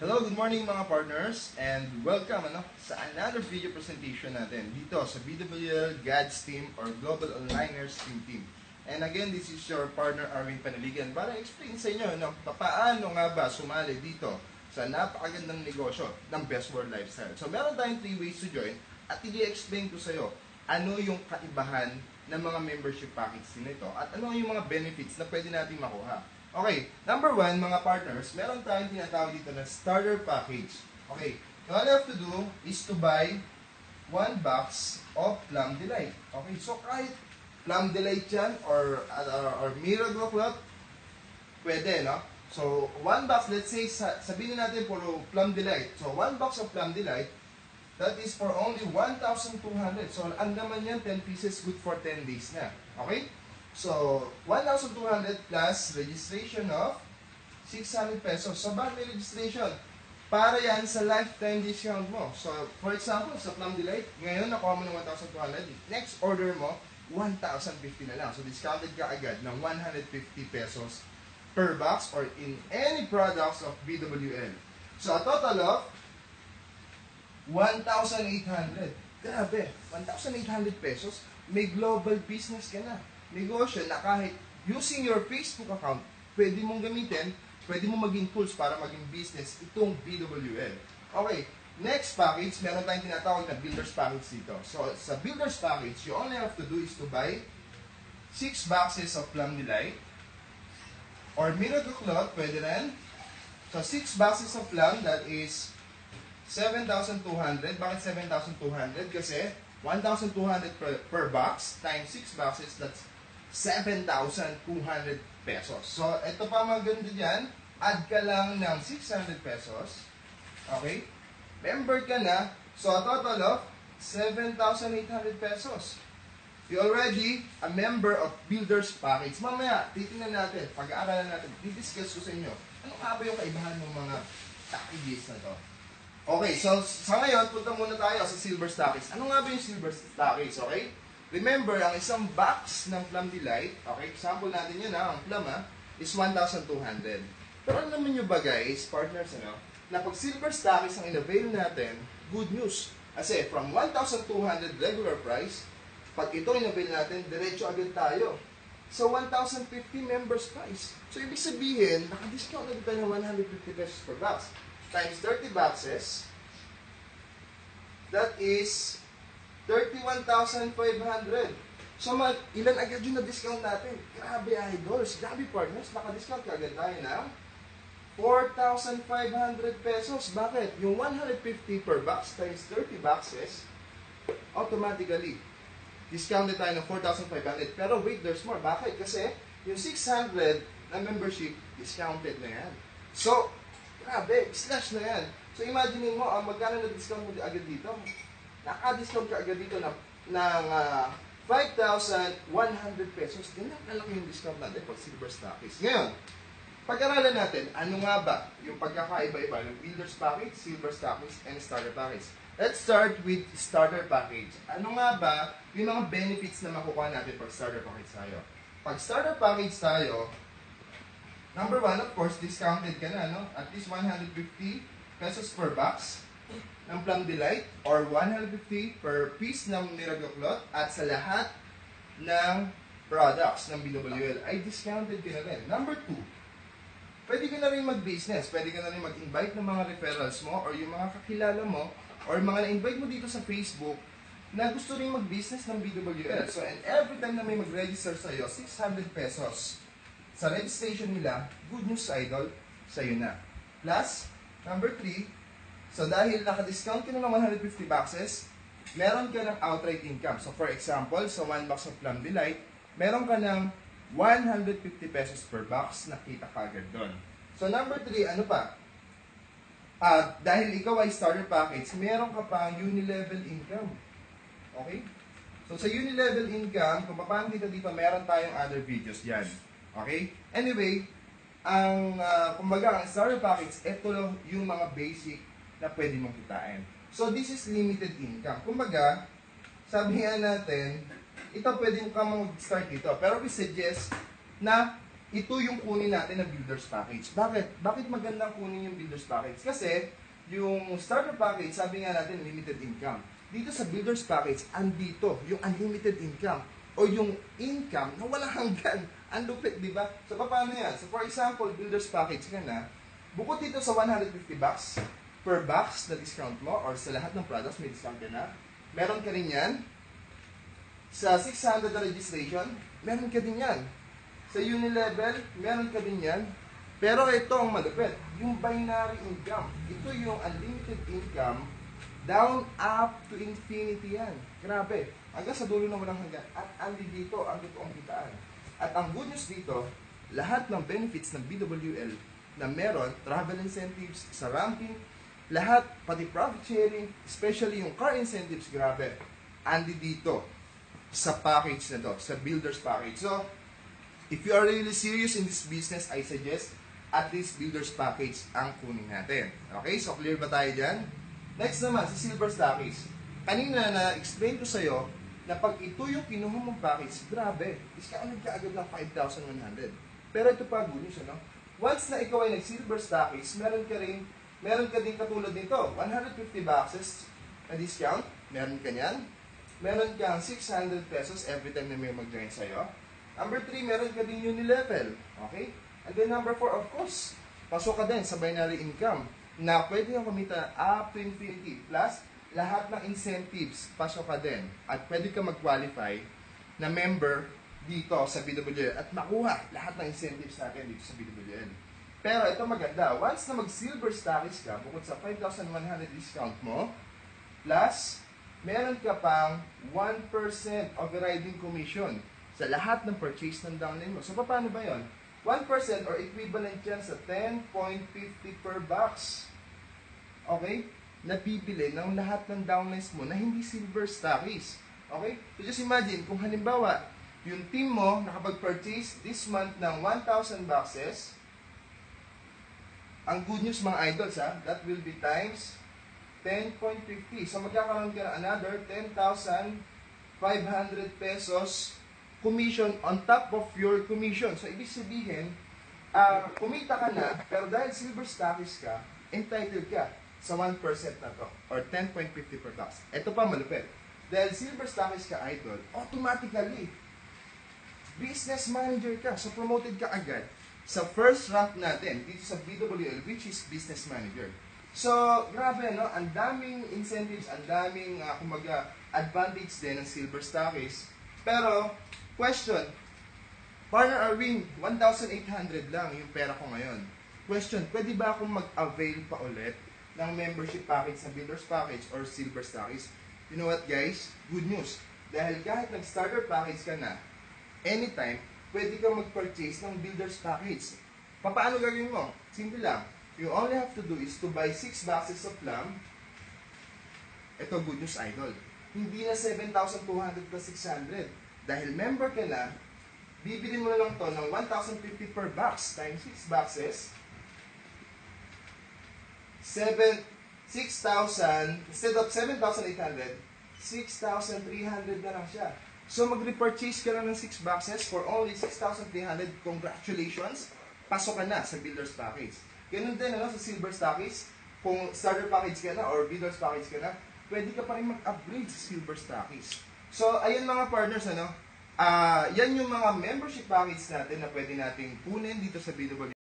Hello, good morning mga partners and welcome ano, sa another video presentation natin dito sa BWL GADS team or Global Onliners Team Team. And again, this is your partner Arvin Panaligan para explain sa inyo no, paano nga ba sumali dito sa napakagandang negosyo ng Best World Lifestyle. So meron tayong three ways to join at i-explain ko sa iyo ano yung kaibahan ng mga membership package nito at ano yung mga benefits na pwede natin makuha. Okay, number one, mga partners, meron tayong tinatawag dito na starter package. Okay, all you have to do is to buy one box of Plum Delight. Okay, so kahit Plum Delight yan or, or, or Miracle Cloth, pwede, no? So, one box, let's say, sa, sabihin natin puro Plum Delight. So, one box of Plum Delight, that is for only 1,200. So, ang naman yan, 10 pieces, good for 10 days na. Okay? So, 1,200 plus registration of 600 pesos. So, bakit may registration? Para yan sa lifetime discount mo. So, for example, sa Plum Delight, ngayon nakuha mo ng 1,200. Next order mo, 1,050 na lang. So, discounted ka agad ng 150 pesos per box or in any products of BWL. So, a total of 1,800. Grabe, 1,800 pesos. May global business ka na negosyo na kahit using your Facebook account, pwede mong gamitin, pwede mong maging tools para maging business itong BWL. Okay, next package, meron tayong tinatawag na builder's package dito. So, sa builder's package, you only have to do is to buy 6 boxes of Plum Delight or Miracle Cloth, pwede rin. So, 6 boxes of Plum, that is 7,200. Bakit 7,200? Kasi 1,200 per, per box times 6 boxes, that's 7,200 pesos. So, ito pa maganda dyan, add ka lang ng 600 pesos. Okay? Member ka na, so total of 7,800 pesos. You already a member of Builders Package. Mamaya, titingnan natin, pag-aaralan natin, didiscuss ko sa inyo, ano nga ba yung kaibahan ng mga packages na to? Okay, so sa ngayon, punta muna tayo sa Silver Stockies. Ano nga ba yung Silver Stockies, okay? Remember, ang isang box ng Plum Delight, okay, example natin yun ha, ang Plum ha, is 1,200. Pero alam nyo ba guys, partners, ano, na pag Silver Stockies ang in-avail natin, good news. Kasi from 1,200 regular price, pag ito in-avail natin, diretso agad tayo. So, 1,050 members price. So, ibig sabihin, naka-discount na tayo ng 150 pesos per box times 30 boxes, that is 31,500. So, mag, ilan agad yung na-discount natin? Grabe, idols. Grabe, partners. Naka-discount ka agad tayo ng 4,500 pesos. Bakit? Yung 150 per box times 30 boxes, automatically, discounted tayo ng 4,500. Pero wait, there's more. Bakit? Kasi yung 600 na membership, discounted na yan. So, Grabe, slash na yan. So imagine mo, uh, magkano na-discount mo agad dito? Naka-discount ka agad dito ng, ng uh, 5,100 pesos. Ganyan kalaki yung discount natin pag silver stockies. Ngayon, pag-aralan natin, ano nga ba yung pagkakaiba-iba ng builder's package, silver stockies, and starter package. Let's start with starter package. Ano nga ba yung mga benefits na makukuha natin pag starter package tayo? Pag starter package tayo, Number one, of course, discounted ka na, no? At least 150 pesos per box ng Plum Delight or 150 per piece ng Miracle Cloth at sa lahat ng products ng BWL ay discounted ka na rin. Number two, pwede ka na rin mag-business. Pwede ka na rin mag-invite ng mga referrals mo or yung mga kakilala mo or mga na-invite mo dito sa Facebook na gusto rin mag-business ng BWL. So, and every time na may mag-register sa'yo, 600 pesos sa registration nila, good news idol, sa'yo na. Plus, number 3, so dahil naka-discount ka na ng 150 boxes, meron ka ng outright income. So for example, sa one box of Plum Delight, meron ka ng 150 pesos per box na kita kagad doon. So number 3, ano pa? Uh, dahil ikaw ay starter package, meron ka pang uni-level income. Okay? So sa uni-level income, kung paano kita dito, meron tayong other videos dyan. Okay? Anyway, ang, uh, kumbaga, ang starter package, ito yung mga basic na pwede mong kitain. So, this is limited income. Kumbaga, sabi nga natin, ito pwede ka mag-start dito. Pero we suggest na ito yung kunin natin na builder's package. Bakit? Bakit magandang kunin yung builder's package? Kasi, yung starter package, sabi nga natin, limited income. Dito sa builder's package, andito, yung unlimited income o yung income na walang hanggan. Ang lupit, di ba? So, paano yan? So, for example, builder's package ka na, bukod dito sa 150 bucks per box na discount mo or sa lahat ng products may discount ka na, meron ka rin yan. Sa 600 na registration, meron ka din yan. Sa Unilevel, meron ka din yan. Pero ito ang malupit, yung binary income. Ito yung unlimited income down up to infinity yan. Grabe. Hanggang sa dulo na walang hanggan. At andi dito ang totoong kitaan. At ang good news dito, lahat ng benefits ng BWL na meron, travel incentives, sa ranking, lahat, pati profit sharing, especially yung car incentives, grabe. Andi dito sa package na to, sa builder's package. So, if you are really serious in this business, I suggest at least builder's package ang kunin natin. Okay? So, clear ba tayo dyan? Next naman, si Silver Stockies. Kanina na-explain ko sa'yo na pag ito yung kinuha mong package, grabe, discounted ka agad ng 5,100. Pero ito pa, good news, ano? Once na ikaw ay nag-Silver Stockies, meron ka rin, meron ka din katulad nito, 150 boxes na discount, meron ka niyan. Meron kang 600 pesos every time na may mag-join sa'yo. Number 3, meron ka din Unilevel. Okay? And then number 4, of course, pasok ka din sa binary income na pwede kang kumita up to infinity. Plus, lahat ng incentives, pasok ka din. At pwede ka mag-qualify na member dito sa BWL at makuha lahat ng incentives natin dito sa BWL. Pero ito maganda, once na mag-silver status ka, bukod sa 5,100 discount mo, plus, meron ka pang 1% overriding commission sa lahat ng purchase ng downline mo. So, paano ba yon? 1% or equivalent yan sa 10.50 per box. Okay? Nabibili ng lahat ng downlines mo na hindi silver stockies. Okay? So, just imagine, kung halimbawa, yung team mo nakapag-purchase this month ng 1,000 boxes, ang good news mga idols ha, that will be times 10.50. So magkakaroon ka ng another 10,500 pesos commission on top of your commission. So ibig sabihin, ah, kumita ka na, pero dahil silver status ka, entitled ka sa 1% na to, or 10.50 per box. Ito pa malupit. Dahil silver status ka, idol, automatically, business manager ka, so promoted ka agad sa first rank natin dito sa BWL, which is business manager. So, grabe, no? Ang daming incentives, ang daming, uh, kumbaga, advantage din ng silver stockies. Pero, question, Partner Arwin, 1,800 lang yung pera ko ngayon. Question, pwede ba akong mag-avail pa ulit ng membership package sa Builders Package or Silver Stockies? You know what guys? Good news. Dahil kahit nag-starter package ka na, anytime, pwede kang mag-purchase ng Builders Package. Paano gagawin mo? Simple lang. You only have to do is to buy 6 boxes of plum. Ito, good news, idol. Hindi na 7,200 plus 600. Dahil member ka na, bibili mo na lang to ng 1,050 per box times 6 boxes. 7, 6,000, instead of 7,800, 6,300 na lang siya. So mag-repurchase ka lang ng 6 boxes for only 6,300. Congratulations! Pasok ka na sa Builder's Package. Ganun din ano, sa Silver Stockies. Kung starter package ka na or Builder's Package ka na, pwede ka pa rin mag-upgrade sa Silver Stockies. So, ayun mga partners, ano, ah yan yung mga membership package natin na pwede nating kunin dito sa BW